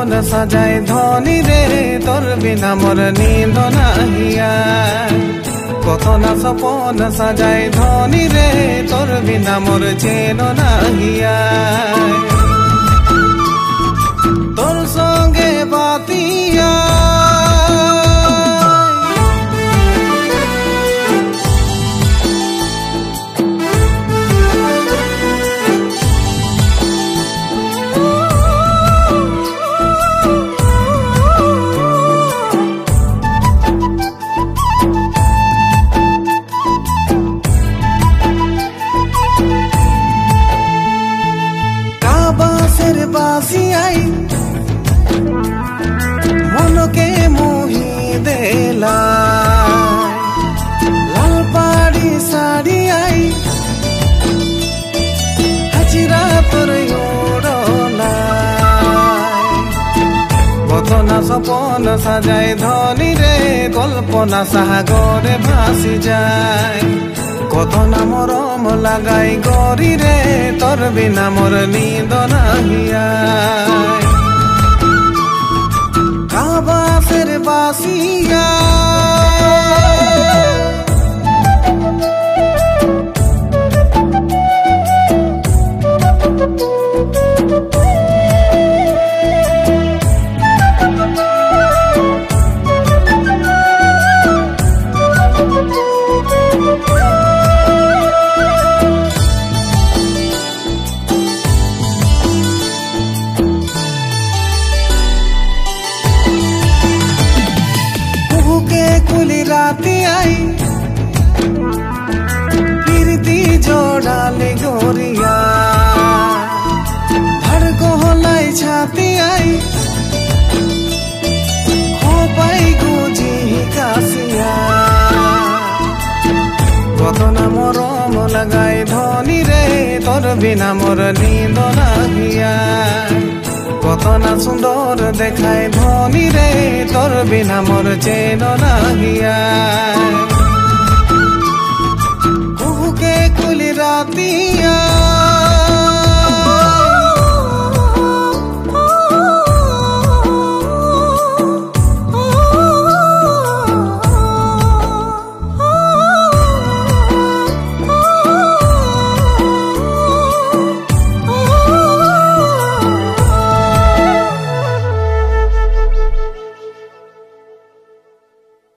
সপন সাজাই ধনী রে, তোর বিনা মোর নিদ নাহিয়া কত না সপন সাজাই ধনী রে, তোর বিনা মোর চেন নাহিয়া পাড়ি শাড়িয়াই হাজিরা তোর কত না সপন সাজাই ধনী রে কল্পনা সাগরে ভাসি যায় কত না মরম লাগাই গরি রে তোর বিনা মোর নিদ নাহিয়া কুলি রাতি আই। জোড়ালে গরিয়া ধর কোহলাই ছাতি খোপাই গুজি কাশিয়া। কত না মরম লাগাই ধনী রে, তোর বিনা মোর নিন্দ নাহিয়া কত না সুন্দর দেখায় ভনি রে তোর বিনা মোর চেন নাহিয়া।